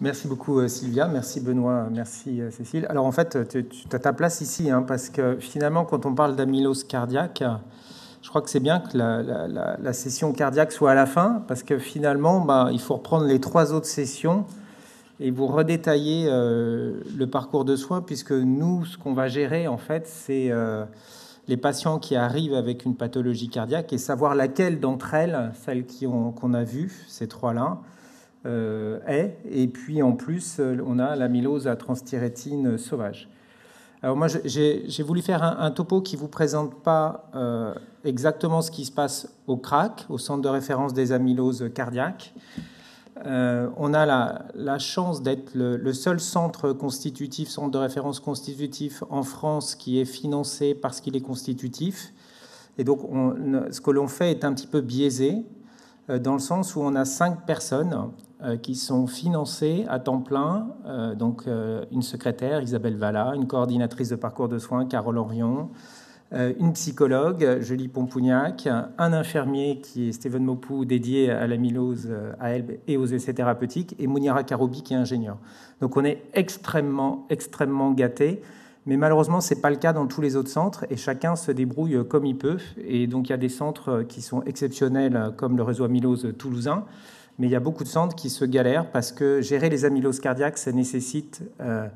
Merci beaucoup euh, Sylvia, merci Benoît, merci euh, Cécile. Alors en fait, tu, as ta place ici, hein, parce que finalement, quand on parle d'amylose cardiaque, je crois que c'est bien que la, session cardiaque soit à la fin, parce que finalement, bah, il faut reprendre les trois autres sessions et vous redétailler euh, le parcours de soins, puisque nous, ce qu'on va gérer, en fait, c'est les patients qui arrivent avec une pathologie cardiaque et savoir laquelle d'entre elles, celles qu'on a vues, ces trois-là, est. Et puis en plus, on a l'amylose à transthyrétine sauvage. Alors moi, j'ai voulu faire un, topo qui vous présente pas euh, exactement ce qui se passe au CRAC, au centre de référence des amyloses cardiaques. Euh, on a la, chance d'être le, seul centre constitutif, centre de référence constitutif en France qui est financé parce qu'il est constitutif. Et donc, ce que l'on fait est un petit peu biaisé, dans le sens où on a cinq personnes euh, qui sont financés à temps plein. Euh, donc, euh, une secrétaire, Isabelle Valla, une coordinatrice de parcours de soins, Carole Orion, une psychologue, Julie Pompougnac, un infirmier qui est Steven Mopou, dédié à l'amylose, à elle et aux essais thérapeutiques, et Mounira Karoubi, qui est ingénieur. Donc, on est extrêmement, extrêmement gâtés. Mais malheureusement, ce n'est pas le cas dans tous les autres centres et chacun se débrouille comme il peut. Et donc, il y a des centres qui sont exceptionnels, comme le réseau amylose toulousain, mais il y a beaucoup de centres qui se galèrent parce que gérer les amyloses cardiaques, ça nécessite euh,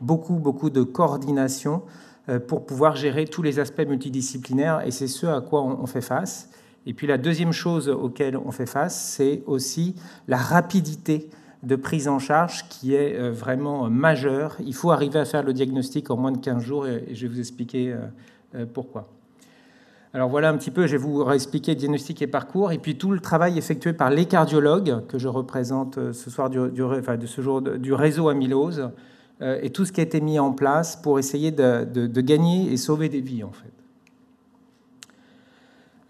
beaucoup, beaucoup de coordination euh, pour pouvoir gérer tous les aspects multidisciplinaires, et c'est ce à quoi on fait face. Et puis la deuxième chose auquel on fait face, c'est aussi la rapidité de prise en charge qui est euh, vraiment majeure. Il faut arriver à faire le diagnostic en moins de 15 jours, et je vais vous expliquer pourquoi. Alors voilà un petit peu, je vais vous réexpliquer diagnostic et parcours, et puis tout le travail effectué par les cardiologues que je représente euh, ce soir du, enfin, de ce jour du réseau amylose, euh, et tout ce qui a été mis en place pour essayer de, gagner et sauver des vies en fait.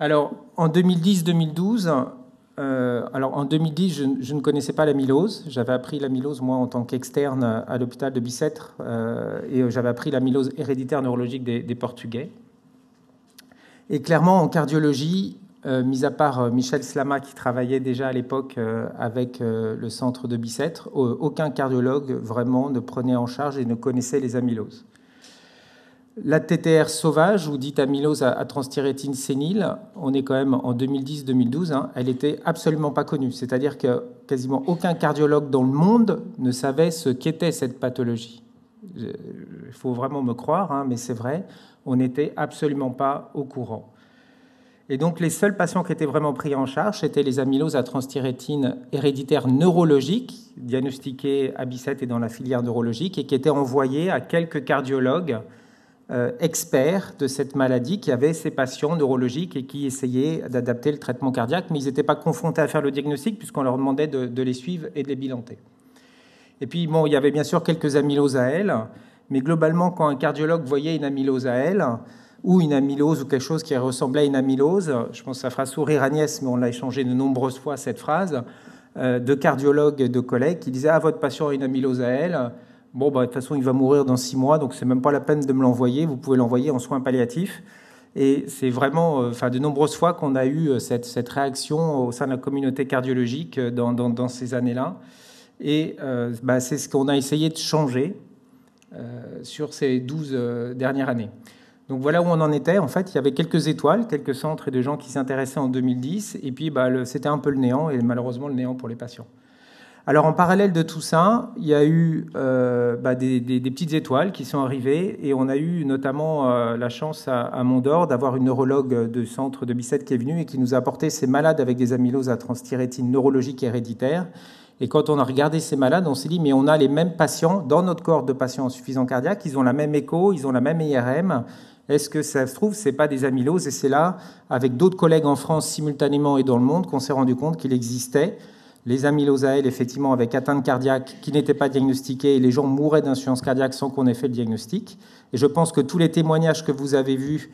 Alors en 2010-2012, euh, alors en 2010, je, ne connaissais pas l'amylose. J'avais appris l'amylose moi en tant qu'externe à l'hôpital de Bicêtre, et j'avais appris l'amylose héréditaire neurologique des Portugais. Et clairement, en cardiologie, euh, mis à part euh, Michel Slama qui travaillait déjà à l'époque euh, avec le centre de Bicêtre, aucun cardiologue vraiment ne prenait en charge et ne connaissait les amyloses. La TTR sauvage, ou dite amylose à, transthyrétine sénile, on est quand même en 2010-2012, hein, elle était absolument pas connue. C'est-à-dire que quasiment aucun cardiologue dans le monde ne savait ce qu'était cette pathologie. Il faut vraiment me croire, hein, mais c'est vrai on n'était absolument pas au courant. Et donc les seuls patients qui étaient vraiment pris en charge, c'était les amyloses à transthyrétine héréditaires neurologiques, diagnostiqués à Bicêtre et dans la filière neurologique, et qui étaient envoyés à quelques cardiologues euh, experts de cette maladie qui avaient ces patients neurologiques et qui essayaient d'adapter le traitement cardiaque, mais ils n'étaient pas confrontés à faire le diagnostic puisqu'on leur demandait de, les suivre et de les bilanter. Et puis, bon, il y avait bien sûr quelques amyloses à elles, mais globalement, quand un cardiologue voyait une amylose à elle, ou une amylose ou quelque chose qui ressemblait à une amylose, je pense que ça fera sourire Agnès, mais on l'a échangé de nombreuses fois cette phrase, euh, de cardiologues et de collègues qui disaient Ah, votre patient a une amylose à elle. Bon, bah, de toute façon, il va mourir dans six mois, donc c'est même pas la peine de me l'envoyer. Vous pouvez l'envoyer en soins palliatifs. Et c'est vraiment, euh, enfin, de nombreuses fois qu'on a eu euh, cette, réaction au sein de la communauté cardiologique dans, dans, ces années-là. Et bah, c'est ce qu'on a essayé de changer. Euh, sur ces 12 euh, dernières années. Donc voilà où on en était. En fait, il y avait quelques étoiles, quelques centres et des gens qui s'intéressaient en 2010. Et puis, bah, c'était un peu le néant, et malheureusement le néant pour les patients. Alors en parallèle de tout ça, il y a eu euh, bah, des, petites étoiles qui sont arrivées et on a eu notamment la chance à, à Mondor d'avoir une neurologue du centre de Bicêtre qui est venue et qui nous a apporté ces malades avec des amyloses à transthyrétine neurologique héréditaire et quand on a regardé ces malades, on s'est dit, mais on a les mêmes patients dans notre corps de patients insuffisants cardiaques, ils ont la même écho, ils ont la même IRM. Est-ce que ça se trouve, ce n'est pas des amyloses? Et c'est là, avec d'autres collègues en France simultanément et dans le monde, qu'on s'est rendu compte qu'il existait les amyloses à effectivement, avec atteinte cardiaque qui n'étaient pas diagnostiquées, et les gens mouraient d'insuffisance cardiaque sans qu'on ait fait le diagnostic. Et je pense que tous les témoignages que vous avez vus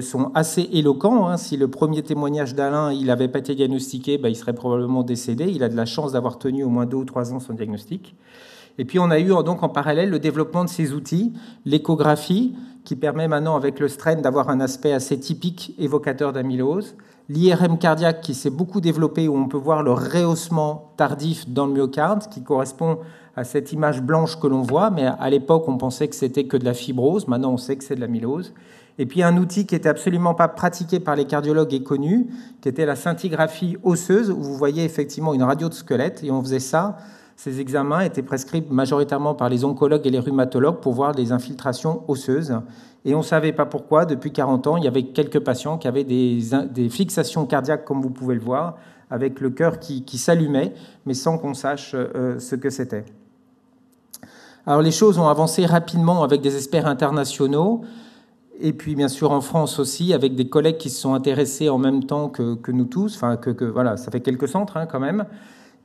sont assez éloquents. Hein. Si le premier témoignage d'Alain, il n'avait pas été diagnostiqué, bah, il serait probablement décédé. Il a de la chance d'avoir tenu au moins deux ou trois ans son diagnostic. Et puis on a eu donc en parallèle le développement de ces outils, l'échographie, qui permet maintenant avec le strain d'avoir un aspect assez typique évocateur d'amylose, l'IRM cardiaque qui s'est beaucoup développé, où on peut voir le rehaussement tardif dans le myocarde, qui correspond à cette image blanche que l'on voit, mais à l'époque on pensait que c'était que de la fibrose, maintenant on sait que c'est de l'amylose. Et puis un outil qui n'était absolument pas pratiqué par les cardiologues et connu, qui était la scintigraphie osseuse, où vous voyez effectivement une radio de squelette, et on faisait ça. Ces examens étaient prescrits majoritairement par les oncologues et les rhumatologues pour voir des infiltrations osseuses. Et on ne savait pas pourquoi, depuis 40 ans, il y avait quelques patients qui avaient des, fixations cardiaques, comme vous pouvez le voir, avec le cœur qui, s'allumait, mais sans qu'on sache euh, ce que c'était. Alors les choses ont avancé rapidement avec des experts internationaux et puis bien sûr en France aussi, avec des collègues qui se sont intéressés en même temps que, nous tous, enfin que, voilà, ça fait quelques centres hein, quand même.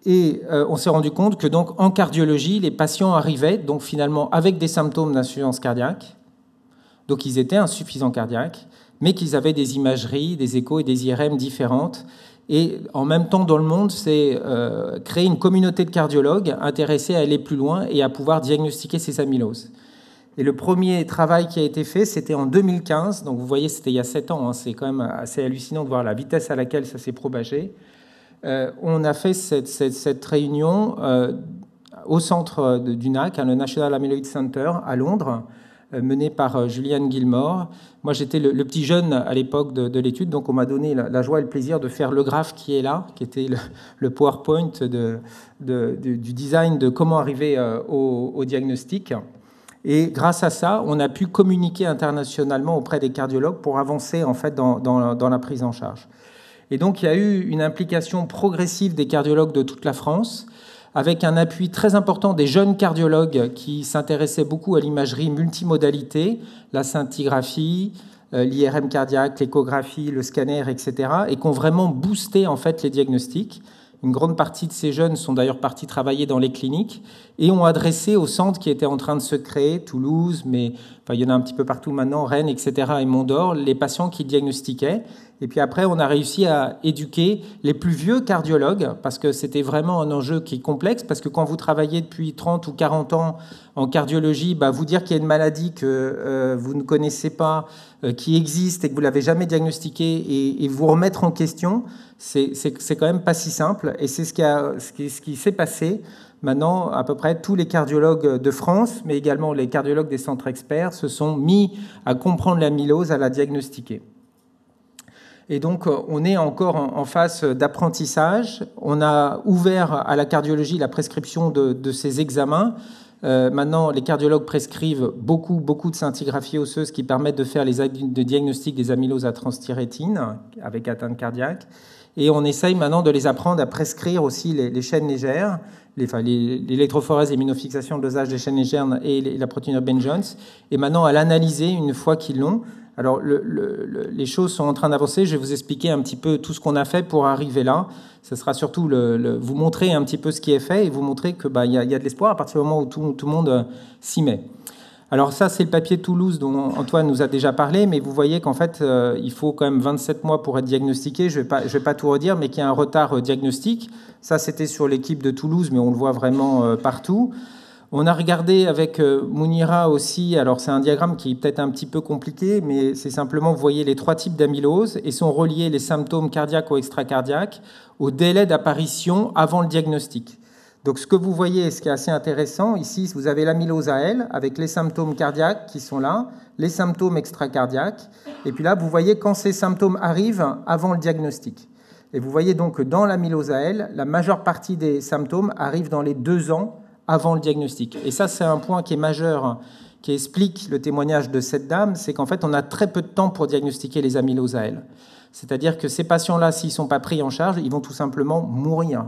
Et euh, on s'est rendu compte que donc en cardiologie, les patients arrivaient donc finalement avec des symptômes d'insuffisance cardiaque, donc ils étaient insuffisants cardiaques, mais qu'ils avaient des imageries, des échos et des IRM différentes. Et en même temps, dans le monde, c'est euh, créer une communauté de cardiologues intéressés à aller plus loin et à pouvoir diagnostiquer ces amyloses. Et le premier travail qui a été fait, c'était en 2015. Donc vous voyez, c'était il y a sept ans. Hein. c'est quand même assez hallucinant de voir la vitesse à laquelle ça s'est propagé. Euh, on a fait cette, réunion euh, au centre du NAC, le National Amyloid Center à Londres, euh, menée par Julianne Gilmore. Moi, j'étais le, petit jeune à l'époque de, l'étude, donc on m'a donné la, joie et le plaisir de faire le graphe qui est là, qui était le, PowerPoint du design de comment arriver au diagnostic. Et grâce à ça, on a pu communiquer internationalement auprès des cardiologues pour avancer en fait dans, la prise en charge. Et donc il y a eu une implication progressive des cardiologues de toute la France, avec un appui très important des jeunes cardiologues qui s'intéressaient beaucoup à l'imagerie multimodalité, la scintigraphie, euh, l'IRM cardiaque, l'échographie, le scanner, etc., et qui ont vraiment boosté en fait les diagnostics. Une grande partie de ces jeunes sont d'ailleurs partis travailler dans les cliniques et ont adressé au centre qui était en train de se créer, Toulouse, mais il y en a un petit peu partout maintenant, Rennes, etc., et Mont-d'Or, les patients qui diagnostiquaient. Et puis après, on a réussi à éduquer les plus vieux cardiologues, parce que c'était vraiment un enjeu qui est complexe, parce que quand vous travaillez depuis 30 ou 40 ans en cardiologie, bah, vous dire qu'il y a une maladie que euh, vous ne connaissez pas, euh, qui existe et que vous l'avez jamais diagnostiquée, et, vous remettre en question, c'est quand même pas si simple. Et c'est ce qui, ce ce qui s'est passé. Maintenant, à peu près tous les cardiologues de France, mais également les cardiologues des centres experts, se sont mis à comprendre l'amylose, à la diagnostiquer. Et donc, euh, on est encore en phase d'apprentissage. On a ouvert à la cardiologie la prescription de, ces examens. Euh, maintenant, les cardiologues prescrivent beaucoup, beaucoup de scintigraphie osseuse qui permettent de faire les de diagnostic des amyloses à transthyrétine avec atteinte cardiaque. Et on essaye maintenant de les apprendre à prescrire aussi les, chaînes légères, l'électrophorèse, les, l'immunofixation, le dosage des chaînes légères et la protéine Ben Jones, et maintenant à l'analyser une fois qu'ils l'ont. Alors, les choses sont en train d'avancer. Je vais vous expliquer un petit peu tout ce qu'on a fait pour arriver là. Ce sera surtout vous montrer un petit peu ce qui est fait et vous montrer qu'il bah, y, a, y a de l'espoir à partir du moment où tout, le monde euh, s'y met. Alors ça, c'est le papier Toulouse dont Antoine nous a déjà parlé, mais vous voyez qu'en fait, euh, il faut quand même 27 mois pour être diagnostiqué. Je ne vais, pas, tout redire, mais qu'il y a un retard euh, diagnostique. Ça, c'était sur l'équipe de Toulouse, mais on le voit vraiment partout. On a regardé avec Mounira aussi, alors c'est un diagramme qui est peut-être un petit peu compliqué, mais c'est simplement, vous voyez les trois types d'amylose et sont reliés les symptômes cardiaques ou extracardiaques au délai d'apparition avant le diagnostic. Donc ce que vous voyez, ce qui est assez intéressant, ici vous avez l'amylose elle, avec les symptômes cardiaques qui sont là, les symptômes extracardiaques, et puis là vous voyez quand ces symptômes arrivent avant le diagnostic. Et vous voyez donc que dans l'amylose elle, la majeure partie des symptômes arrivent dans les deux ans avant le diagnostic. Et ça c'est un point qui est majeur, qui explique le témoignage de cette dame, c'est qu'en fait on a très peu de temps pour diagnostiquer les amyloses à elle. C'est-à-dire que ces patients-là, s'ils ne sont pas pris en charge, ils vont tout simplement mourir.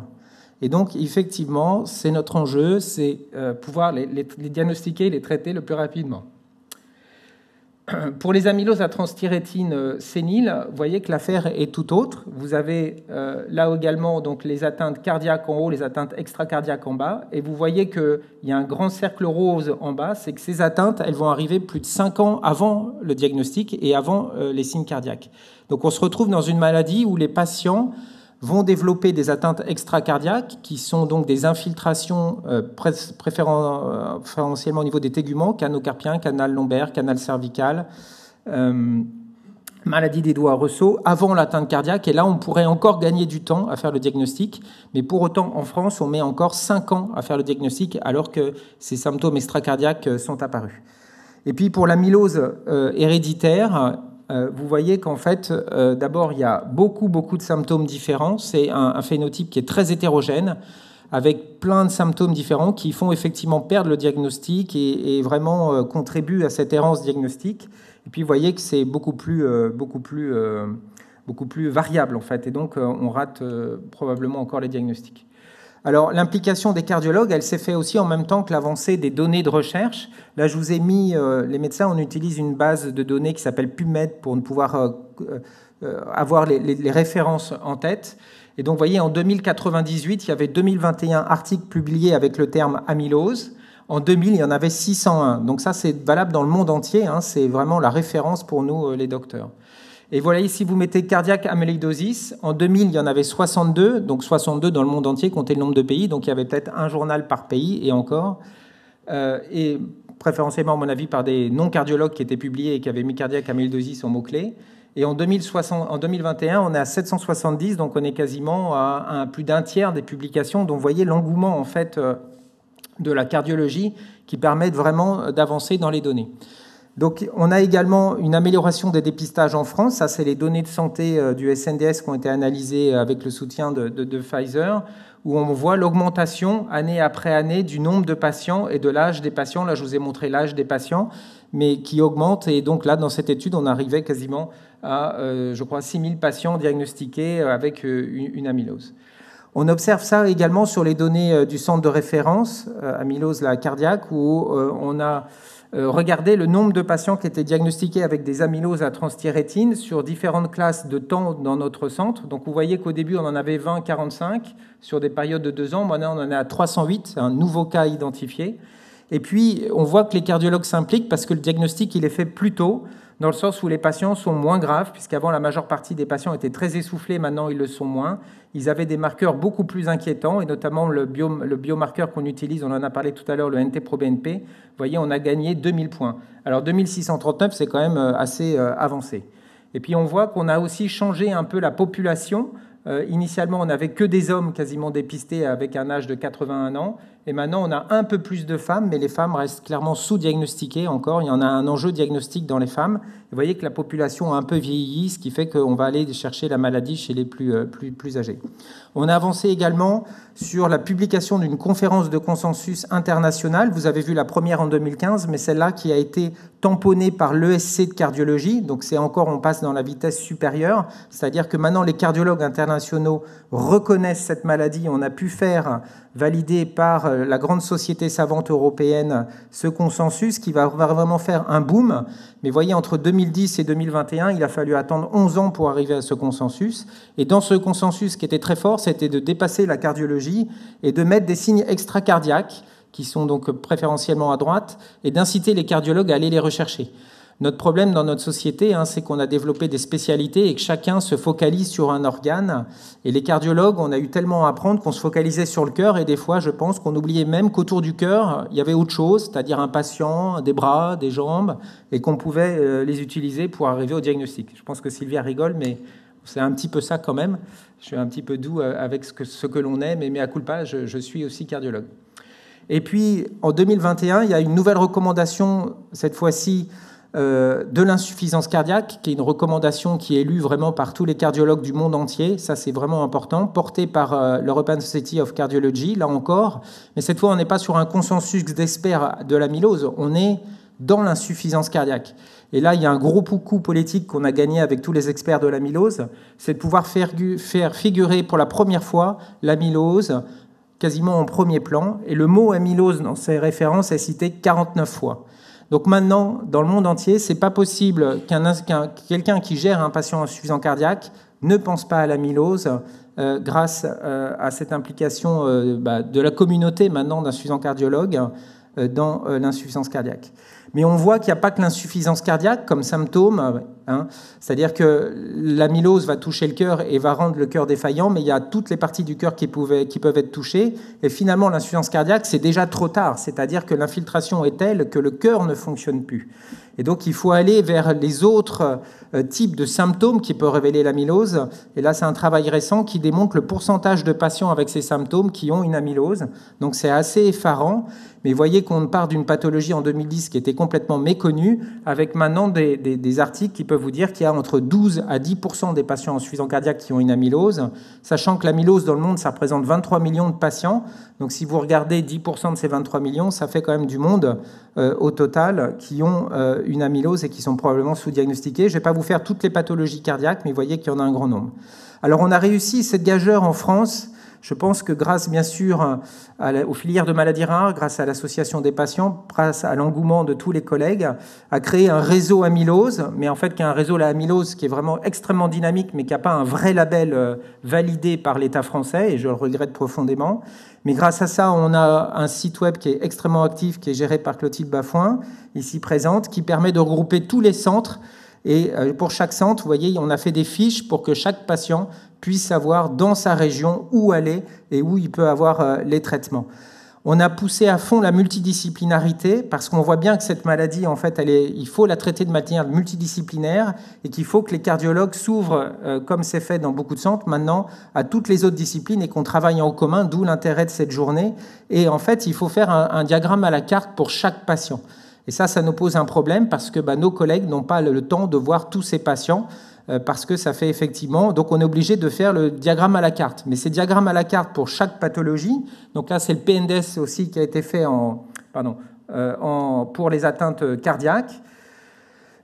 Et donc, effectivement, c'est notre enjeu, c'est euh, pouvoir les, les, diagnostiquer, les traiter le plus rapidement. Pour les amyloses à transthyrétine euh, sénile, vous voyez que l'affaire est tout autre. Vous avez euh, là également donc, les atteintes cardiaques en haut, les atteintes extracardiaques en bas. Et vous voyez qu'il y a un grand cercle rose en bas, c'est que ces atteintes, elles vont arriver plus de 5 ans avant le diagnostic et avant les signes cardiaques. Donc on se retrouve dans une maladie où les patients vont développer des atteintes extracardiaques, qui sont donc des infiltrations euh, préférentiellement au niveau des téguments, canaux carpiens, canal lombaire, canal cervical. Euh, maladie des doigts Ressaut avant l'atteinte cardiaque. Et là, on pourrait encore gagner du temps à faire le diagnostic. Mais pour autant, en France, on met encore 5 ans à faire le diagnostic alors que ces symptômes extracardiaques sont apparus. Et puis pour l'amylose euh, héréditaire, euh, vous voyez qu'en fait, euh, d'abord, il y a beaucoup, beaucoup de symptômes différents. C'est un, phénotype qui est très hétérogène, avec plein de symptômes différents qui font effectivement perdre le diagnostic et, et vraiment contribuent à cette errance diagnostique. Et puis vous voyez que c'est beaucoup plus, euh, beaucoup, plus, euh, beaucoup plus variable en fait. Et donc euh, on rate probablement encore les diagnostics. Alors l'implication des cardiologues, elle s'est fait aussi en même temps que l'avancée des données de recherche. Là, je vous ai mis, les médecins, on utilise une base de données qui s'appelle PubMed pour pouvoir avoir les, références en tête. Et donc, vous voyez, en 2098, il y avait 2021 articles publiés avec le terme amylose. En 2000, il y en avait 601. Donc ça, c'est valable dans le monde entier. Hein. C'est vraiment la référence pour nous, euh, les docteurs. Et voilà, ici, vous mettez cardiaque amyloïdosis. En 2000, il y en avait 62. Donc 62 dans le monde entier, comptez le nombre de pays. Donc il y avait peut-être un journal par pays et encore. Euh, et préférentiellement, à mon avis, par des non-cardiologues qui étaient publiés et qui avaient mis cardiaque amyloïdosis en mots-clés. Et en, 2060, en 2021, on est à 770, donc on est quasiment à, plus d'un tiers des publications. Donc vous voyez l'engouement en fait euh, de la cardiologie qui permettent vraiment d'avancer dans les données. Donc, on a également une amélioration des dépistages en France. Ça, c'est les données de santé euh, du SNDS qui ont été analysées avec le soutien de, Pfizer, où on voit l'augmentation année après année du nombre de patients et de l'âge des patients. Là, je vous ai montré l'âge des patients, mais qui augmente. Et donc là, dans cette étude, on arrivait quasiment à, euh, je crois, 6000 patients diagnostiqués avec euh, une amylose. On observe ça également sur les données euh, du centre de référence, euh, amylose la cardiaque, où euh, on a regardé le nombre de patients qui étaient diagnostiqués avec des amyloses à transthyrétine sur différentes classes de temps dans notre centre. Donc vous voyez qu'au début, on en avait 20, 45 sur des périodes de deux ans. Maintenant, on en est à 308, un nouveau cas identifié. Et puis, on voit que les cardiologues s'impliquent parce que le diagnostic, il est fait plus tôt dans le sens où les patients sont moins graves, puisqu'avant la majeure partie des patients étaient très essoufflés, maintenant ils le sont moins. Ils avaient des marqueurs beaucoup plus inquiétants, et notamment le, biomarqueur qu'on utilise, on en a parlé tout à l'heure, le NT-proBNP. Vous voyez, on a gagné 2000 points. Alors 2639, c'est quand même euh, assez euh, avancé. Et puis on voit qu'on a aussi changé un peu la population. Euh, initialement, on n'avait que des hommes quasiment dépistés avec un âge de 81 ans. Et maintenant, on a un peu plus de femmes, mais les femmes restent clairement sous-diagnostiquées encore. Il y en a un enjeu diagnostique dans les femmes. Vous voyez que la population a un peu vieilli, ce qui fait qu'on va aller chercher la maladie chez les plus, euh, plus, plus âgés. On a avancé également sur la publication d'une conférence de consensus internationale. Vous avez vu la première en 2015, mais celle-là qui a été tamponnée par l'ESC de cardiologie. Donc c'est encore, on passe dans la vitesse supérieure. C'est-à-dire que maintenant, les cardiologues internationaux reconnaissent cette maladie. On a pu faire valider par euh, la grande société savante européenne ce consensus qui va vraiment faire un boom. Mais voyez, entre 2010 et 2021, il a fallu attendre 11 ans pour arriver à ce consensus. Et dans ce consensus qui était très fort, c'était de dépasser la cardiologie et de mettre des signes extracardiaques, qui sont donc préférentiellement à droite, et d'inciter les cardiologues à aller les rechercher. Notre problème dans notre société, hein, c'est qu'on a développé des spécialités et que chacun se focalise sur un organe. Et les cardiologues, on a eu tellement à apprendre qu'on se focalisait sur le cœur et des fois, je pense qu'on oubliait même qu'autour du cœur, il y avait autre chose, c'est-à-dire un patient, des bras, des jambes, et qu'on pouvait euh, les utiliser pour arriver au diagnostic. Je pense que Sylvia rigole, mais c'est un petit peu ça quand même. Je suis un petit peu doux euh, avec ce que, ce que l'on mais, mais à culpa, je, je suis aussi cardiologue. Et puis, en 2021, il y a une nouvelle recommandation, cette fois-ci, euh, de l'insuffisance cardiaque, qui est une recommandation qui est lue vraiment par tous les cardiologues du monde entier. Ça, c'est vraiment important, portée par euh, l'European Society of Cardiology, là encore. Mais cette fois, on n'est pas sur un consensus d'experts de l'amylose, on est dans l'insuffisance cardiaque. Et là, il y a un gros coup politique qu'on a gagné avec tous les experts de l'amylose, c'est de pouvoir faire, figurer pour la première fois l'amylose quasiment en premier plan. Et le mot amylose dans ces références est cité 49 fois. Donc maintenant, dans le monde entier, c'est pas possible qu'un quelqu'un qui gère un patient insuffisant cardiaque ne pense pas à l'amylose euh, grâce euh, à cette implication euh, bah, de la communauté maintenant d'insuffisants cardiologues dans l'insuffisance cardiaque. Mais on voit qu'il n'y a pas que l'insuffisance cardiaque comme symptôme, hein. c'est-à-dire que l'amylose va toucher le cœur et va rendre le cœur défaillant, mais il y a toutes les parties du cœur qui, peuvent être touchées. Et finalement, l'insuffisance cardiaque, c'est déjà trop tard, c'est-à-dire que l'infiltration est telle que le cœur ne fonctionne plus. Et donc, il faut aller vers les autres euh, types de symptômes qui peuvent révéler l'amylose. Et là, c'est un travail récent qui démontre le pourcentage de patients avec ces symptômes qui ont une amylose. Donc, c'est assez effarant. Mais voyez qu'on part d'une pathologie en 2010 qui était complètement méconnue, avec maintenant des, articles qui peuvent vous dire qu'il y a entre 12 à 10% des patients en suffisance cardiaque qui ont une amylose, sachant que l'amylose dans le monde, ça représente 23 millions de patients. Donc si vous regardez 10% de ces 23 millions, ça fait quand même du monde euh, au total qui ont euh, une amylose et qui sont probablement sous-diagnostiqués. Je ne vais pas vous faire toutes les pathologies cardiaques, mais vous voyez qu'il y en a un grand nombre. Alors on a réussi cette gageure en France je pense que grâce, bien sûr, aux filières de maladies rares, grâce à l'association des patients, grâce à l'engouement de tous les collègues, à créer un réseau amylose, mais en fait qui est un réseau la amylose qui est vraiment extrêmement dynamique, mais qui n'a pas un vrai label euh, validé par l'État français, et je le regrette profondément. Mais grâce à ça, on a un site web qui est extrêmement actif, qui est géré par Clotilde Bafouin, ici présente, qui permet de regrouper tous les centres et euh, pour chaque centre, vous voyez, on a fait des fiches pour que chaque patient puisse savoir dans sa région où aller et où il peut avoir euh, les traitements. On a poussé à fond la multidisciplinarité parce qu'on voit bien que cette maladie, en fait, il faut la traiter de manière multidisciplinaire et qu'il faut que les cardiologues s'ouvrent, euh, comme c'est fait dans beaucoup de centres maintenant, à toutes les autres disciplines et qu'on travaille en commun, d'où l'intérêt de cette journée. Et en fait, il faut faire un diagramme à la carte pour chaque patient. Et ça, ça nous pose un problème parce que bah, nos collègues n'ont pas le temps de voir tous ces patients parce que ça fait effectivement. Donc, on est obligé de faire le diagramme à la carte. Mais ces diagrammes à la carte pour chaque pathologie, donc là, c'est le PNDS aussi qui a été fait en, pardon, euh, pour les atteintes cardiaques.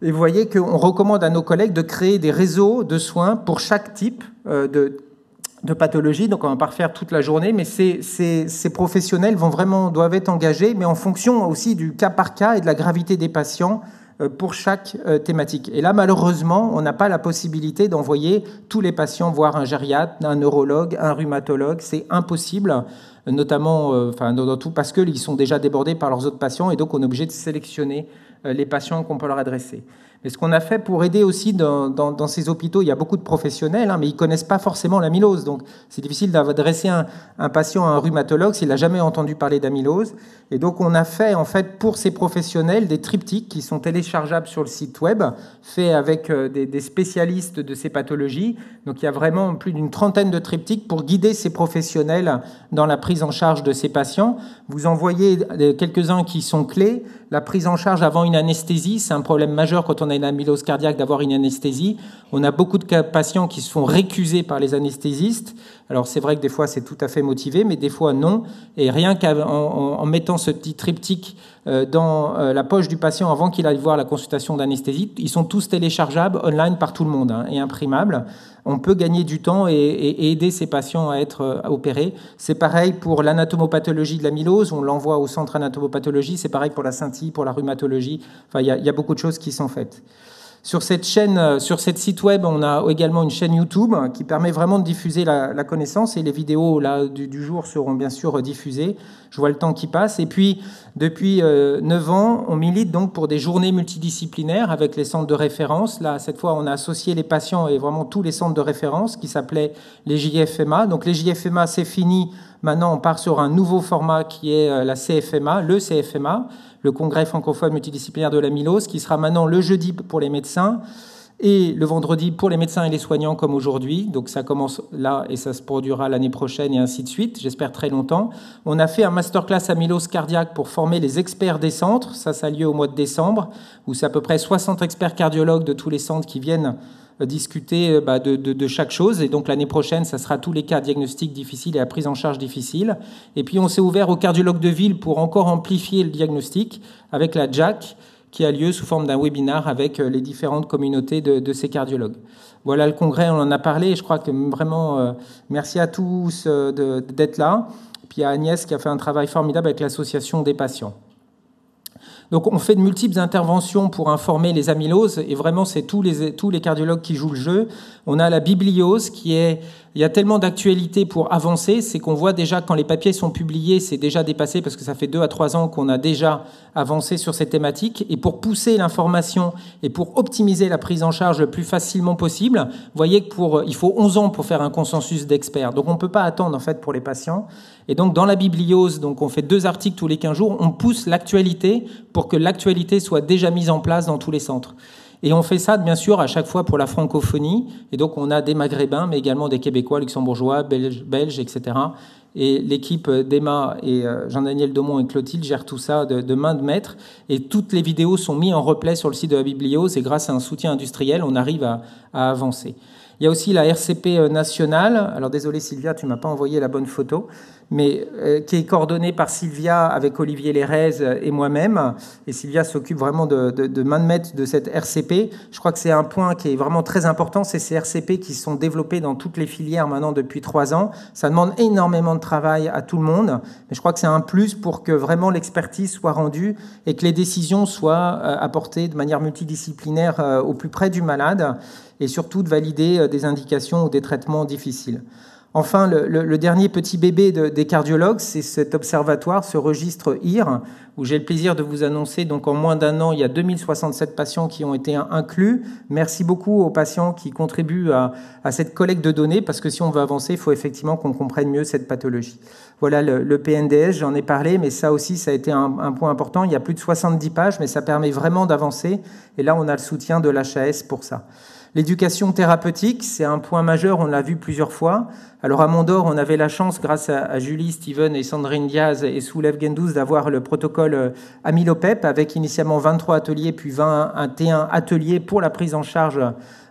Et vous voyez qu'on recommande à nos collègues de créer des réseaux de soins pour chaque type euh, de pathologie, donc on va pas refaire toute la journée, mais ces, ces, professionnels vont vraiment, doivent être engagés, mais en fonction aussi du cas par cas et de la gravité des patients euh, pour chaque euh, thématique. Et là, malheureusement, on n'a pas la possibilité d'envoyer tous les patients voir un gériatre, un neurologue, un rhumatologue. C'est impossible, notamment euh, enfin, parce qu'ils sont déjà débordés par leurs autres patients, et donc on est obligé de sélectionner les patients qu'on peut leur adresser. Mais ce qu'on a fait pour aider aussi dans, ces hôpitaux, il y a beaucoup de professionnels, hein, mais ils connaissent pas forcément l'amylose. Donc c'est difficile d'adresser un, patient à un rhumatologue s'il n'a jamais entendu parler d'amylose. Et donc on a fait en fait pour ces professionnels des triptyques qui sont téléchargeables sur le site web, faits avec euh, des, spécialistes de ces pathologies. Donc il y a vraiment plus d'une trentaine de triptyques pour guider ces professionnels dans la prise en charge de ces patients. Vous en voyez quelques-uns qui sont clés. La prise en charge avant une anesthésie, c'est un problème majeur quand on a une amylose cardiaque d'avoir une anesthésie. On a beaucoup de patients qui se font récuser par les anesthésistes. Alors c'est vrai que des fois c'est tout à fait motivé, mais des fois non. Et rien qu'en mettant ce petit triptyque euh, dans euh, la poche du patient avant qu'il aille voir la consultation d'anesthésie, ils sont tous téléchargeables online par tout le monde hein, et imprimables. On peut gagner du temps et, aider ces patients à être euh, opérés. C'est pareil pour l'anatomopathologie de l'amylose, on l'envoie au centre anatomopathologie. C'est pareil pour la scintille, pour la rhumatologie. Enfin, il y a beaucoup de choses qui sont faites. Sur cette chaîne, euh, sur cette site web, on a également une chaîne YouTube qui permet vraiment de diffuser la, connaissance et les vidéos là du, jour seront bien sûr diffusées. Je vois le temps qui passe. Et puis, depuis euh, 9 ans, on milite donc pour des journées multidisciplinaires avec les centres de référence. Là, cette fois, on a associé les patients et vraiment tous les centres de référence qui s'appelaient les JFMA. Donc, les JFMA, c'est fini. Maintenant, on part sur un nouveau format qui est euh, la CFMA, le CFMA le congrès francophone multidisciplinaire de l'amylose, qui sera maintenant le jeudi pour les médecins et le vendredi pour les médecins et les soignants comme aujourd'hui. Donc ça commence là et ça se produira l'année prochaine et ainsi de suite, j'espère très longtemps. On a fait un masterclass amylose cardiaque pour former les experts des centres. Ça, ça a lieu au mois de décembre, où c'est à peu près 60 experts cardiologues de tous les centres qui viennent euh, discuter euh, bah, de, chaque chose. Et donc l'année prochaine, ça sera tous les cas diagnostiques difficiles et la prise en charge difficile. Et puis on s'est ouvert aux cardiologues de ville pour encore amplifier le diagnostic avec la JAC qui a lieu sous forme d'un webinar avec euh, les différentes communautés de, ces cardiologues. Voilà le congrès, on en a parlé. je crois que vraiment, merci à tous d'être là. Puis à Agnès qui a fait un travail formidable avec l'association des patients. Donc on fait de multiples interventions pour informer les amyloses, et vraiment c'est tous les, tous les cardiologues qui jouent le jeu. On a la bibliose, qui est il y a tellement d'actualités pour avancer, c'est qu'on voit déjà quand les papiers sont publiés, c'est déjà dépassé parce que ça fait deux à trois ans qu'on a déjà avancé sur ces thématiques. Et pour pousser l'information et pour optimiser la prise en charge le plus facilement possible, vous voyez que pour, il faut 11 ans pour faire un consensus d'experts. Donc on ne peut pas attendre en fait pour les patients. Et donc dans la bibliose, donc on fait deux articles tous les 15 jours, on pousse l'actualité pour que l'actualité soit déjà mise en place dans tous les centres. Et on fait ça, bien sûr, à chaque fois pour la francophonie. Et donc, on a des Maghrébins, mais également des Québécois, Luxembourgeois, Belges, etc. Et l'équipe d'Emma et euh, Jean-Daniel Domont et Clotilde gèrent tout ça de, main de maître. Et toutes les vidéos sont mises en replay sur le site de la Bibliose. Et grâce à un soutien industriel, on arrive à, à avancer. Il y a aussi la RCP euh, nationale. Alors désolé Sylvia, tu m'as pas envoyé la bonne photo mais euh, qui est coordonné par Sylvia avec Olivier Lérez et moi-même. Et Sylvia s'occupe vraiment de, de, main de maître de cette RCP. Je crois que c'est un point qui est vraiment très important, c'est ces RCP qui sont développés dans toutes les filières maintenant depuis trois ans. Ça demande énormément de travail à tout le monde, mais je crois que c'est un plus pour que vraiment l'expertise soit rendue et que les décisions soient euh, apportées de manière multidisciplinaire euh, au plus près du malade et surtout de valider des indications ou des traitements difficiles. Enfin, le, dernier petit bébé des cardiologues, c'est cet observatoire, ce registre IR, où j'ai le plaisir de vous annoncer, donc en moins d'un an, il y a 2067 patients qui ont été inclus. Merci beaucoup aux patients qui contribuent à, cette collecte de données, parce que si on veut avancer, il faut effectivement qu'on comprenne mieux cette pathologie. Voilà le, PNDS, j'en ai parlé, mais ça aussi, ça a été un, un, point important. Il y a plus de 70 pages, mais ça permet vraiment d'avancer. Et là, on a le soutien de l'HAS pour ça. L'éducation thérapeutique, c'est un point majeur, on l'a vu plusieurs fois. Alors à Mondor, on avait la chance, grâce à, Julie, Steven et Sandrine Diaz et Soulev Gendous, d'avoir le protocole euh, Amilopep avec initialement 23 ateliers, puis 21 ateliers pour la prise en charge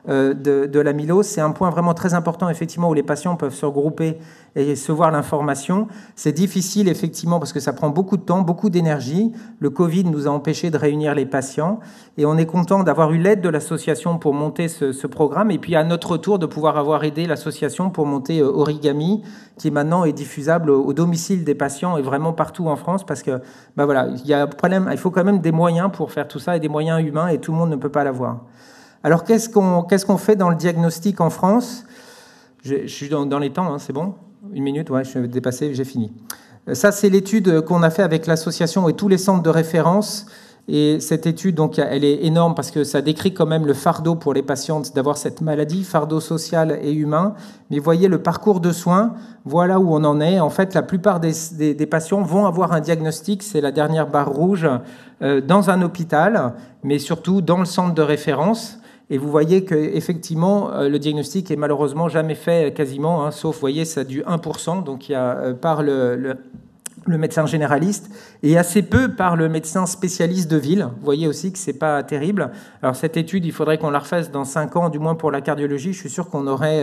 de, de l'amylose. C'est un point vraiment très important, effectivement, où les patients peuvent se regrouper et se voir l'information. C'est difficile, effectivement, parce que ça prend beaucoup de temps, beaucoup d'énergie. Le Covid nous a empêché de réunir les patients et on est content d'avoir eu l'aide de l'association pour monter ce, programme et puis à notre tour de pouvoir avoir aidé l'association pour monter euh, Origami, qui maintenant est diffusable au domicile des patients et vraiment partout en France parce que, bah voilà, il y a un problème, il faut quand même des moyens pour faire tout ça et des moyens humains et tout le monde ne peut pas l'avoir. Alors, qu'est-ce qu'on fait dans le diagnostic en France? Je, suis dans, les temps, hein, c'est bon? Une minute, ouais, je suis dépassé, j'ai fini. Euh, ça, c'est l'étude qu'on a fait avec l'association et tous les centres de référence. Et cette étude, donc, elle est énorme parce que ça décrit quand même le fardeau pour les patientes d'avoir cette maladie, fardeau social et humain. Mais voyez le parcours de soins, voilà où on en est. En fait, la plupart des, patients vont avoir un diagnostic, c'est la dernière barre rouge, euh, dans un hôpital, mais surtout dans le centre de référence. Et vous voyez qu'effectivement, euh, le diagnostic est malheureusement jamais fait euh, quasiment, hein, sauf, vous voyez, ça du 1%, donc il y a euh, par le, médecin généraliste, et assez peu par le médecin spécialiste de ville. Vous voyez aussi que c'est pas terrible. Alors cette étude, il faudrait qu'on la refasse dans 5 ans, du moins pour la cardiologie. Je suis sûr qu'on aurait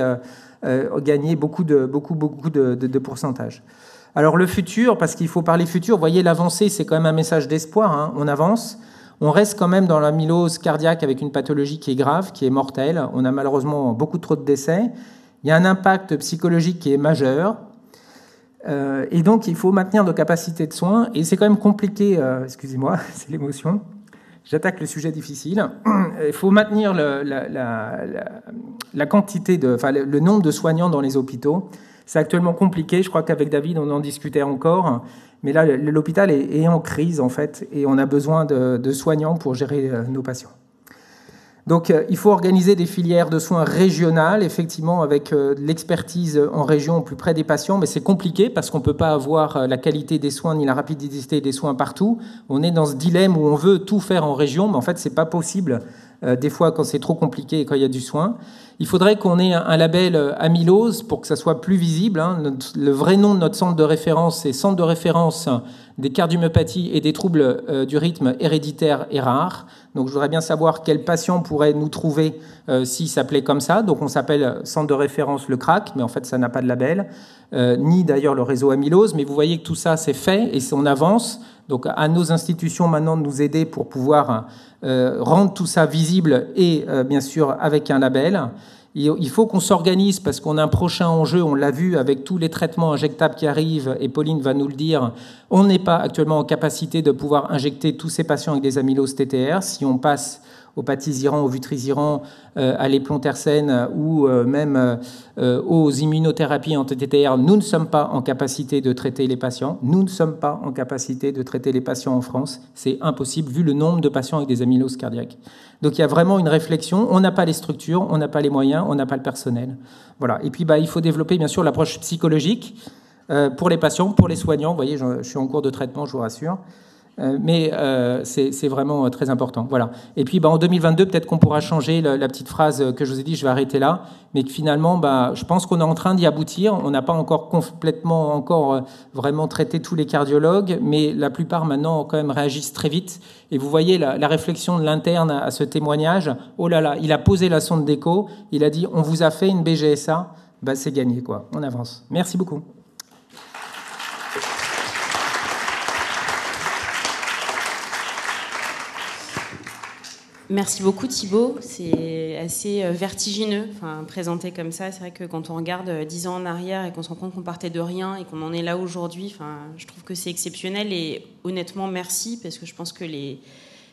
gagné beaucoup de, beaucoup, beaucoup de, pourcentage. Alors le futur, parce qu'il faut parler futur, vous voyez l'avancée, c'est quand même un message d'espoir, hein. on avance. On reste quand même dans l'amylose cardiaque avec une pathologie qui est grave, qui est mortelle. On a malheureusement beaucoup trop de décès. Il y a un impact psychologique qui est majeur. Euh, et donc, il faut maintenir nos capacités de soins. Et c'est quand même compliqué, euh, excusez-moi, c'est l'émotion. J'attaque le sujet difficile. Il faut maintenir la, quantité de, enfin, le nombre de soignants dans les hôpitaux. C'est actuellement compliqué. Je crois qu'avec David, on en discutait encore. Mais là, l'hôpital est, en crise, en fait, et on a besoin de, soignants pour gérer euh, nos patients. Donc, euh, il faut organiser des filières de soins régionales, effectivement, avec euh, l'expertise en région au plus près des patients, mais c'est compliqué parce qu'on ne peut pas avoir la qualité des soins ni la rapidité des soins partout. On est dans ce dilemme où on veut tout faire en région, mais en fait, ce n'est pas possible des fois quand c'est trop compliqué et quand il y a du soin. Il faudrait qu'on ait un label euh, amylose pour que ça soit plus visible. Hein. Le vrai nom de notre centre de référence, c'est Centre de référence des cardiomyopathies et des troubles euh, du rythme héréditaire et rares. Donc je voudrais bien savoir quel patient pourrait nous trouver euh, s'il s'appelait comme ça. Donc on s'appelle Centre de référence le CRAC, mais en fait ça n'a pas de label, ni d'ailleurs le réseau amylose. Mais vous voyez que tout ça c'est fait et on avance. Donc à nos institutions maintenant de nous aider pour pouvoir rendre tout ça visible et bien sûr avec un label. Il faut qu'on s'organise parce qu'on a un prochain enjeu, on l'a vu avec tous les traitements injectables qui arrivent, et Pauline va nous le dire, on n'est pas actuellement en capacité de pouvoir injecter tous ces patients avec des amyloses TTR. Si on passe aux patisiran, aux vutrisiran, à l'éplontercène ou même aux immunothérapies en TTR, nous ne sommes pas en capacité de traiter les patients. Nous ne sommes pas en capacité de traiter les patients en France. C'est impossible vu le nombre de patients avec des amyloses cardiaques. Donc il y a vraiment une réflexion. On n'a pas les structures, on n'a pas les moyens, on n'a pas le personnel. Voilà. Et puis bah, il faut développer bien sûr l'approche psychologique euh, pour les patients, pour les soignants. Vous voyez, je, suis en cours de traitement, je vous rassure. Euh, mais euh, c'est vraiment très important. Voilà. Et puis bah, en 2022, peut-être qu'on pourra changer la, petite phrase que je vous ai dit, je vais arrêter là, mais finalement, bah, je pense qu'on est en train d'y aboutir. On n'a pas encore complètement, encore vraiment traité tous les cardiologues, mais la plupart maintenant quand même réagissent très vite. Et vous voyez la, la réflexion de l'interne à, ce témoignage. Oh là là, il a posé la sonde d'écho, il a dit on vous a fait une BGSA, bah, c'est gagné quoi. On avance. Merci beaucoup. Merci beaucoup Thibault. C'est assez euh, vertigineux, enfin, présenté comme ça. C'est vrai que quand on regarde euh, dix ans en arrière et qu'on se rend compte qu'on partait de rien et qu'on en est là aujourd'hui, je trouve que c'est exceptionnel. Et honnêtement, merci parce que je pense que les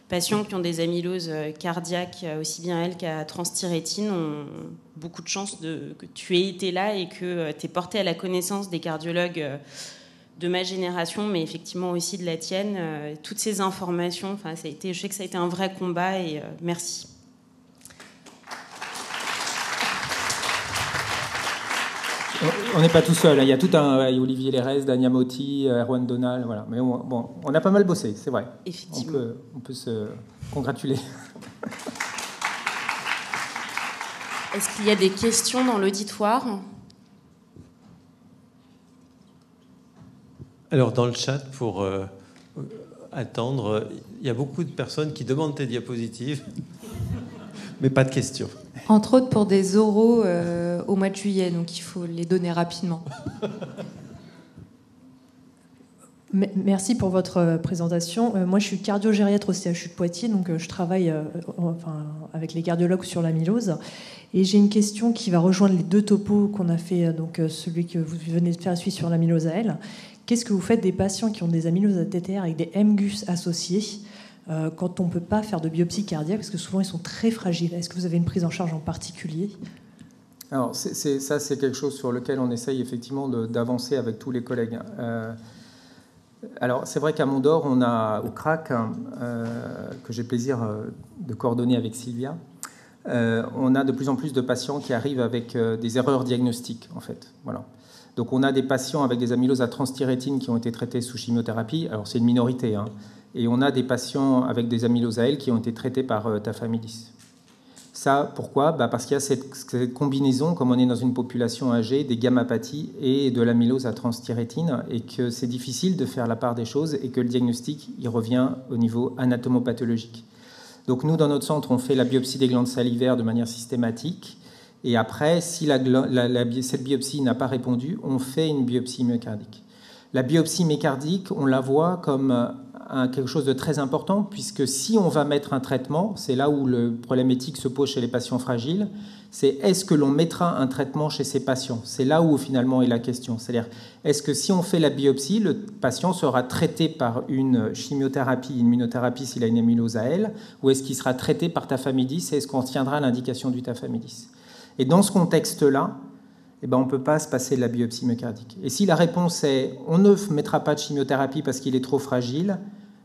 patients qui ont des amyloses euh, cardiaques, aussi bien elles qu'à transthyrétine, ont beaucoup de chance de, que tu aies été là et que tu es porté à la connaissance des cardiologues de ma génération, mais effectivement aussi de la tienne. Euh, toutes ces informations, enfin, ça a été, je sais que ça a été un vrai combat et euh, merci. On n'est pas tout seul. Hein. Il y a tout un Olivier Lérez, Dania Motti, euh, Erwan Donal, voilà. Mais on, bon, on a pas mal bossé, c'est vrai. Effectivement. On peut, on peut se congratuler. Est-ce qu'il y a des questions dans l'auditoire? Alors, dans le chat, pour euh, attendre, il y a beaucoup de personnes qui demandent tes diapositives, mais pas de questions. Entre autres pour des oraux euh, au mois de juillet, donc il faut les donner rapidement. Merci pour votre euh, présentation. Moi, je suis cardiogériatre au CHU de Poitiers, donc je travaille enfin, avec les cardiologues sur l'amylose. Et j'ai une question qui va rejoindre les deux topos qu'on a fait, donc celui que vous venez de faire, celui sur l'amylose à elle, Qu'est-ce que vous faites des patients qui ont des amyloses TTR avec des MGUS associés euh, quand on ne peut pas faire de biopsie cardiaque Parce que souvent, ils sont très fragiles? Est-ce que vous avez une prise en charge en particulier? Alors, ça, c'est quelque chose sur lequel on essaye effectivement d'avancer avec tous les collègues. Euh, alors, c'est vrai qu'à Mondor, on a au CRAC, euh, que j'ai plaisir de coordonner avec Sylvia, on a de plus en plus de patients qui arrivent avec des erreurs diagnostiques, en fait. Voilà. Donc on a des patients avec des amyloses à transthyrétine qui ont été traités sous chimiothérapie, alors c'est une minorité, hein. et on a des patients avec des amyloses à L qui ont été traités par euh. Ça, pourquoi? Bah Parce qu'il y a cette, combinaison, comme on est dans une population âgée, des gammapathies et de l'amylose à transthyrétine, et que c'est difficile de faire la part des choses, et que le diagnostic, il revient au niveau anatomopathologique. Donc nous, dans notre centre, on fait la biopsie des glandes salivaires de manière systématique, et après, si cette biopsie n'a pas répondu, on fait une biopsie myocardique. La biopsie myocardique, on la voit comme euh, quelque chose de très important, puisque si on va mettre un traitement, c'est là où le problème éthique se pose chez les patients fragiles, c'est est-ce que l'on mettra un traitement chez ces patients? C'est là où finalement est la question. C'est-à-dire, est-ce que si on fait la biopsie, le patient sera traité par une chimiothérapie, une immunothérapie s'il a une amylose à elle, ou est-ce qu'il sera traité par tafamidis et est-ce qu'on tiendra l'indication du tafamidis? Et dans ce contexte-là, eh ben, on ne peut pas se passer de la biopsie myocardique. Et si la réponse est on ne mettra pas de chimiothérapie parce qu'il est trop fragile,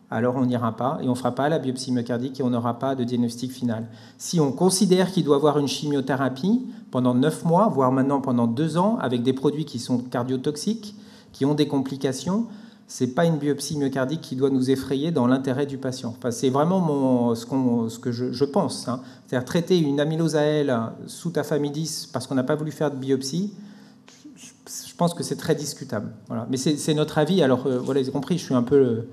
alors on n'ira pas et on ne fera pas la biopsie myocardique et on n'aura pas de diagnostic final. Si on considère qu'il doit avoir une chimiothérapie pendant 9 mois, voire maintenant pendant 2 ans, avec des produits qui sont cardiotoxiques, qui ont des complications, c'est pas une biopsie myocardique qui doit nous effrayer dans l'intérêt du patient. C'est vraiment ce, que je, pense. Hein. C'est-à-dire traiter une amylose elle sous tafamidis parce qu'on n'a pas voulu faire de biopsie, je, pense que c'est très discutable. Voilà. Mais c'est notre avis. Alors, euh, voilà, vous compris, je suis un peu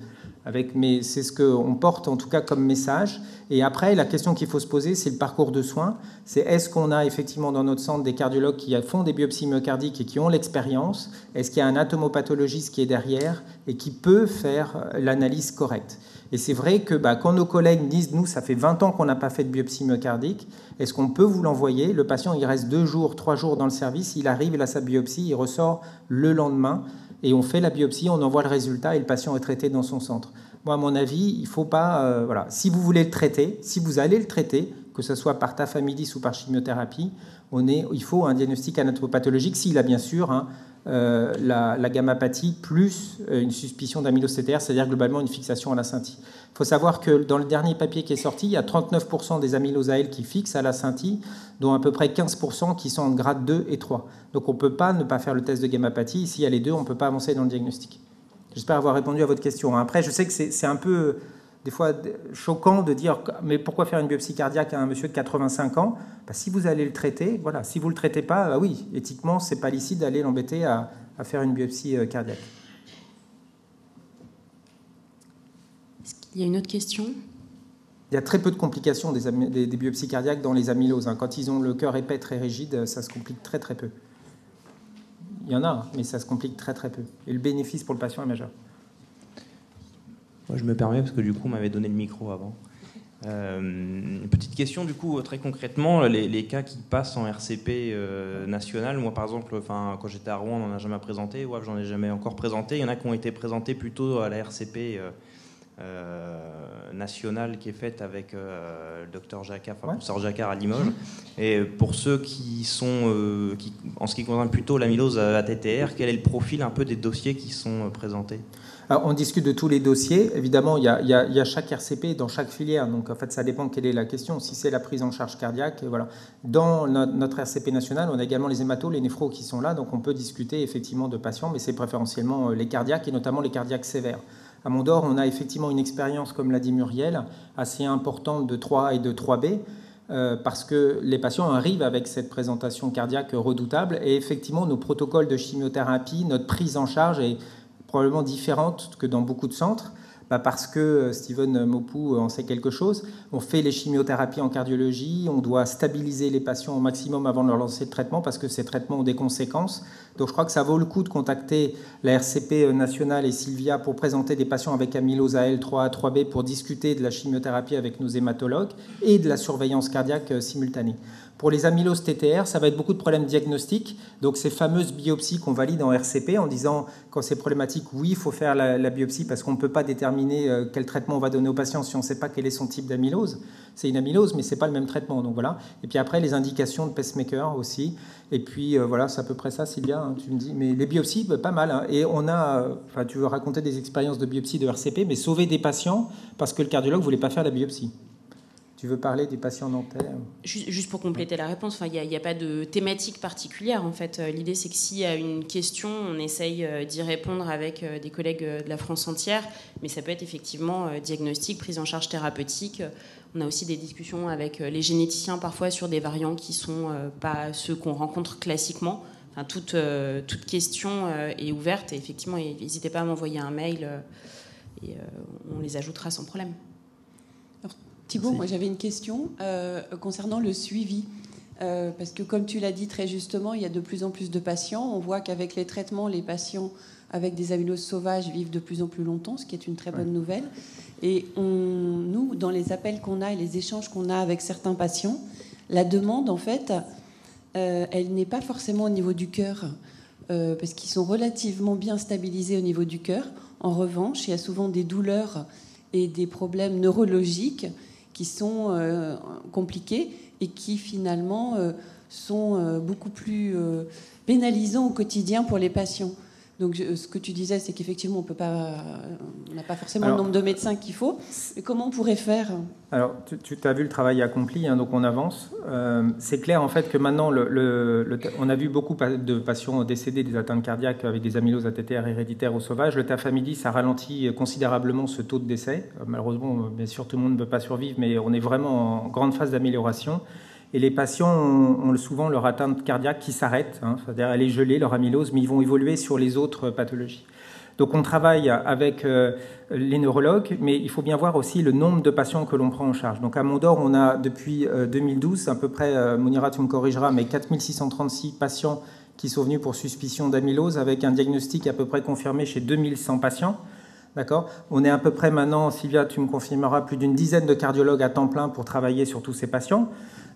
mais c'est ce qu'on porte en tout cas comme message. Et après, la question qu'il faut se poser, c'est le parcours de soins. C'est est-ce qu'on a effectivement dans notre centre des cardiologues qui font des biopsies myocardiques et qui ont l'expérience? Est-ce qu'il y a un atomopathologiste qui est derrière et qui peut faire l'analyse correcte? Et c'est vrai que bah, quand nos collègues disent, nous, ça fait 20 ans qu'on n'a pas fait de biopsie myocardique, est-ce qu'on peut vous l'envoyer? Le patient, il reste deux jours, trois jours dans le service, il arrive, il a sa biopsie, il ressort le lendemain et on fait la biopsie, on envoie le résultat et le patient est traité dans son centre. moi, à mon avis, il faut pas. euh, voilà. Si vous voulez le traiter, si vous allez le traiter, que ce soit par tafamidis ou par chimiothérapie, on est, il faut un diagnostic anatomopathologique s'il a bien sûr hein, euh, la, la gammapathie plus euh, une suspicion d'amylose TTR, c'est-à-dire globalement une fixation à la scintille. Il faut savoir que dans le dernier papier qui est sorti, il y a 39% des amyloses AL qui fixent à la scintille, dont à peu près 15% qui sont en grade 2 et 3. Donc on ne peut pas ne pas faire le test de gammapathie. S'il y a les deux, on ne peut pas avancer dans le diagnostic. J'espère avoir répondu à votre question. Après, je sais que c'est un peu, des fois, choquant de dire mais pourquoi faire une biopsie cardiaque à un monsieur de 85 ans? Bah, Si vous allez le traiter, voilà. Si vous le traitez pas, bah oui, éthiquement, c'est pas licite d'aller l'embêter à, à faire une biopsie euh, cardiaque. Qu'il y a une autre question? Il y a très peu de complications des, des- des biopsies cardiaques dans les amyloses. hein. Quand ils ont le cœur épais très rigide, ça se complique très très peu. Il y en a, mais ça se complique très très peu. Et le bénéfice pour le patient est majeur. Moi, je me permets parce que du coup, on m'avait donné le micro avant. Euh, une petite question, du coup, très concrètement, les, les cas qui passent en RCP euh, national, moi par exemple, enfin, quand j'étais à Rouen, on n'en a jamais présenté, ouais, j'en ai jamais encore présenté. Il y en a qui ont été présentés plutôt à la RCP euh, euh, nationale qui est faite avec euh, le docteur Jacquard, enfin, Ouais. professeur Jacquard à Limoges. Et pour ceux qui sont, euh, qui, en ce qui concerne plutôt l'amylose à TTR, quel est le profil un peu des dossiers qui sont euh, présentés? Alors, on discute de tous les dossiers. Évidemment, il y, a, il y a- il y a chaque RCP dans chaque filière. Donc, en fait, ça dépend quelle est la question. Si c'est la prise en charge cardiaque, voilà. Dans no- notre RCP national, on a également les hématos, les néphros qui sont là. Donc, on peut discuter effectivement de patients, mais c'est préférentiellement les cardiaques et notamment les cardiaques sévères. À Mondor, on a effectivement une expérience, comme l'a dit Muriel, assez importante de 3A et de 3B. euh, parce que les patients arrivent avec cette présentation cardiaque redoutable et effectivement nos protocoles de chimiothérapie, notre prise en charge est probablement différente que dans beaucoup de centres, bah parce que euh, Steven Mopou en sait quelque chose. On fait les chimiothérapies en cardiologie, on doit stabiliser les patients au maximum avant de leur lancer le traitement parce que ces traitements ont des conséquences. Donc je crois que ça vaut le coup de contacter la RCP nationale et Sylvia pour présenter des patients avec amylose AL 3A, 3B pour discuter de la chimiothérapie avec nos hématologues et de la surveillance cardiaque euh, simultanée. Pour les amyloses TTR, ça va être beaucoup de problèmes diagnostiques. Donc ces fameuses biopsies qu'on valide en RCP en disant quand c'est problématique, oui, il faut faire la, la biopsie parce qu'on ne peut pas déterminer euh, quel traitement on va donner au patient si on ne sait pas quel est son type d'amylose. C'est une amylose, mais c'est pas le même traitement. Donc voilà. Et puis après les indications de pacemaker aussi. Et puis euh, voilà, c'est à peu près ça, Sylvia. hein, tu me dis. Mais les biopsies, bah, pas mal. hein. Et on a, euh, enfin, tu veux raconter des expériences de biopsie de RCP, mais sauver des patients parce que le cardiologue voulait pas faire la biopsie. Tu veux parler des patients nantais Juste juste pour compléter la réponse, il n'y a, a pas de thématique particulière en fait. Euh, L'idée c'est que s'il y a une question, on essaye d'y répondre avec des collègues de la France entière, mais ça peut être effectivement diagnostic, prise en charge thérapeutique. On a aussi des discussions avec euh, les généticiens parfois sur des variants qui sont euh, pas ceux qu'on rencontre classiquement. Enfin, toute, euh, toute question est ouverte et effectivement, n'hésitez pas à m'envoyer un mail et on les ajoutera sans problème. Thibault, moi j'avais une question euh, concernant le suivi. Euh, parce que comme tu l'as dit très justement, il y a de plus en plus de patients. On voit qu'avec les traitements, les patients avec des amyloses sauvages vivent de plus en plus longtemps, ce qui est une très bonne nouvelle. Et nous, dans les appels qu'on a et les échanges qu'on a avec certains patients, la demande, en fait, euh, elle n'est pas forcément au niveau du cœur, euh, parce qu'ils sont relativement bien stabilisés au niveau du cœur. En revanche, il y a souvent des douleurs et des problèmes neurologiques qui sont euh, compliqués et qui finalement sont beaucoup plus pénalisants au quotidien pour les patients. Donc ce que tu disais, c'est qu'effectivement, on peut pas, on n'a pas forcément Alors, le nombre de médecins qu'il faut. Mais comment on pourrait faire? Alors, tu, tu as vu le travail accompli, hein, donc on avance. Euh, c'est clair en fait que maintenant, le, le- le- on a vu beaucoup de patients décédés des atteintes cardiaques avec des amyloses ATTR héréditaires ou sauvages. Le tafamidis, ça ralentit considérablement ce taux de décès. Euh, Malheureusement, euh, bien sûr, tout le monde ne peut pas survivre, mais on est vraiment en grande phase d'amélioration. Et les patients ont, souvent leur atteinte cardiaque qui s'arrête, hein, c'est-à-dire elle est gelée, leur amylose, mais ils vont évoluer sur les autres pathologies. Donc on travaille avec euh, les neurologues, mais il faut bien voir aussi le nombre de patients que l'on prend en charge. Donc à Mondor, on a depuis euh, 2012, à peu près, euh, Monira, tu me corrigeras, mais 4636 patients qui sont venus pour suspicion d'amylose, avec un diagnostic à peu près confirmé chez 2100 patients. D'accord? On est à peu près maintenant, Sylvia, tu me confirmeras, plus d'une dizaine de cardiologues à temps plein pour travailler sur tous ces patients.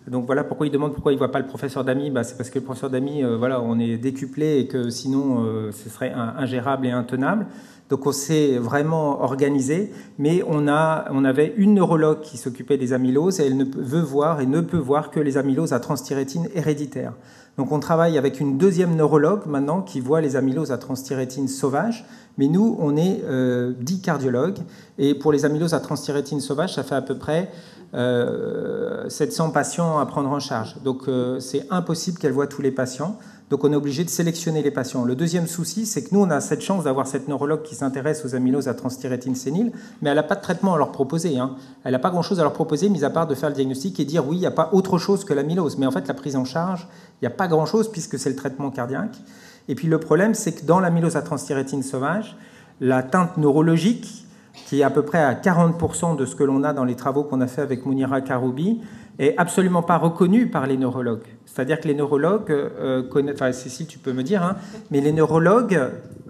Donc voilà pourquoi il demande pourquoi il ne voit pas le professeur d'Ami. Bah, c'est parce que le professeur d'Ami, voilà, on est décuplé et que sinon ce serait ingérable et intenable. Donc on s'est vraiment organisé, mais on, a, on avait une neurologue qui s'occupait des amyloses et elle ne veut voir et ne peut voir que les amyloses à transthyrétine héréditaires. Donc on travaille avec une deuxième neurologue maintenant qui voit les amyloses à transthyrétine sauvages, mais nous on est 10 euh, cardiologues et pour les amyloses à transthyrétine sauvages, ça fait à peu près 700 euh, patients à prendre en charge. Donc euh, c'est impossible qu'elle voit tous les patients. Donc on est obligé de sélectionner les patients. Le deuxième souci, c'est que nous, on a cette chance d'avoir cette neurologue qui s'intéresse aux amyloses à transthyrétine sénile, mais elle n'a pas de traitement à leur proposer. Hein. Elle n'a pas grand-chose à leur proposer, mis à part de faire le diagnostic et dire oui, il n'y a pas autre chose que l'amylose. Mais en fait, la prise en charge, il n'y a pas grand-chose puisque c'est le traitement cardiaque. Et puis le problème, c'est que dans l'amylose à transthyrétine sauvage, la teinte neurologique, qui est à peu près à 40% de ce que l'on a dans les travaux qu'on a fait avec Mounira Karoubi, est absolument pas reconnue par les neurologues. C'est-à-dire que les neurologues euh, connaissent, enfin Cécile, tu peux me dire, hein, mais les neurologues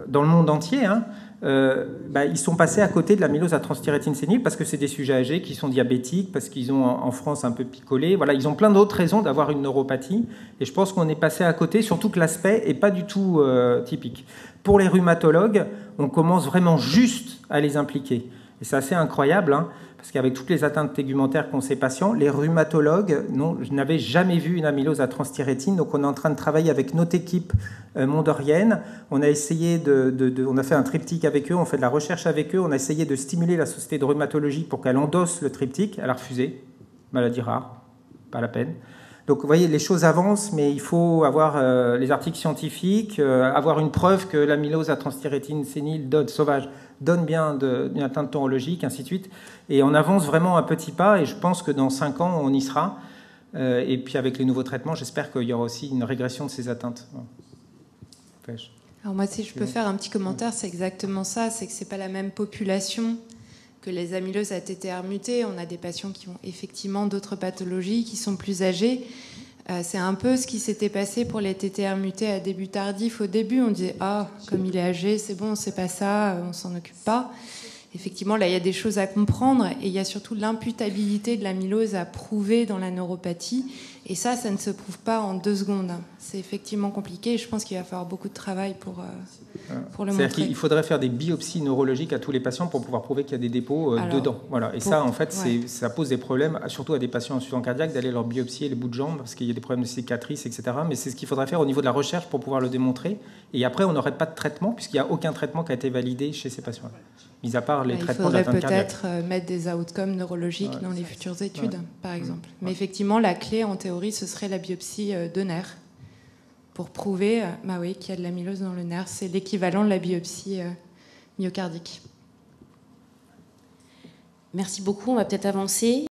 dans le monde entier, hein, euh, bah, ils sont passés à côté de la mylose à transthyrétine sénile parce que c'est des sujets âgés qui sont diabétiques, parce qu'ils ont en France un peu picolé. Voilà, ils ont plein d'autres raisons d'avoir une neuropathie. Et je pense qu'on est passé à côté, surtout que l'aspect est pas du tout euh, typique. Pour les rhumatologues, on commence vraiment juste à les impliquer. Et c'est assez incroyable. Hein, parce qu'avec toutes les atteintes tégumentaires qu'ont ces patients, les rhumatologues n'avaient jamais vu une amylose à transthyrétine. Donc on est en train de travailler avec notre équipe euh, mondorienne. On a essayé de, a fait un triptyque avec eux, on fait de la recherche avec eux. On a essayé de stimuler la société de rhumatologie pour qu'elle endosse le triptyque. Elle a refusé. Maladie rare, pas la peine. Donc vous voyez, les choses avancent, mais il faut avoir euh, les articles scientifiques, euh, avoir une preuve que l'amylose à transthyrétine sénile donne, sauvage donne bien une atteinte neurologique, ainsi de suite. Et on avance vraiment un petit pas, et je pense que dans 5 ans, on y sera. Euh, et puis avec les nouveaux traitements, j'espère qu'il y aura aussi une régression de ces atteintes. Alors moi, si je peux faire un petit commentaire, c'est exactement ça, c'est que c'est pas la même population que les amyloses à TTR mutés. On a des patients qui ont effectivement d'autres pathologies, qui sont plus âgés. Euh, c'est un peu ce qui s'était passé pour les TTR mutés à début tardif. Au début, on disait Ah, comme il est âgé, c'est bon, c'est pas ça, on s'en occupe pas. Effectivement, là, il y a des choses à comprendre et il y a surtout l'imputabilité de l'amylose à prouver dans la neuropathie. Et ça, ça ne se prouve pas en deux secondes. C'est effectivement compliqué et je pense qu'il va falloir beaucoup de travail pour, euh, pour le montrer. Il faudrait faire des biopsies neurologiques à tous les patients pour pouvoir prouver qu'il y a des dépôts euh, dedans. Voilà. Et ça, en fait, ça pose des problèmes, surtout à des patients en insuffisance cardiaque, d'aller leur biopsier les bouts de jambes parce qu'il y a des problèmes de cicatrices, etc. Mais c'est ce qu'il faudrait faire au niveau de la recherche pour pouvoir le démontrer. Et après, on n'aurait pas de traitement puisqu'il n'y a aucun traitement qui a été validé chez ces patients mis à part les bah, traitements Il faudrait peut-être euh, mettre des outcomes neurologiques dans les futures études, par exemple. Mais effectivement, la clé, en théorie, ce serait la biopsie euh, de nerf pour prouver euh, bah oui, qu'il y a de l'amylose dans le nerf. C'est l'équivalent de la biopsie myocardique. Merci beaucoup. On va peut-être avancer.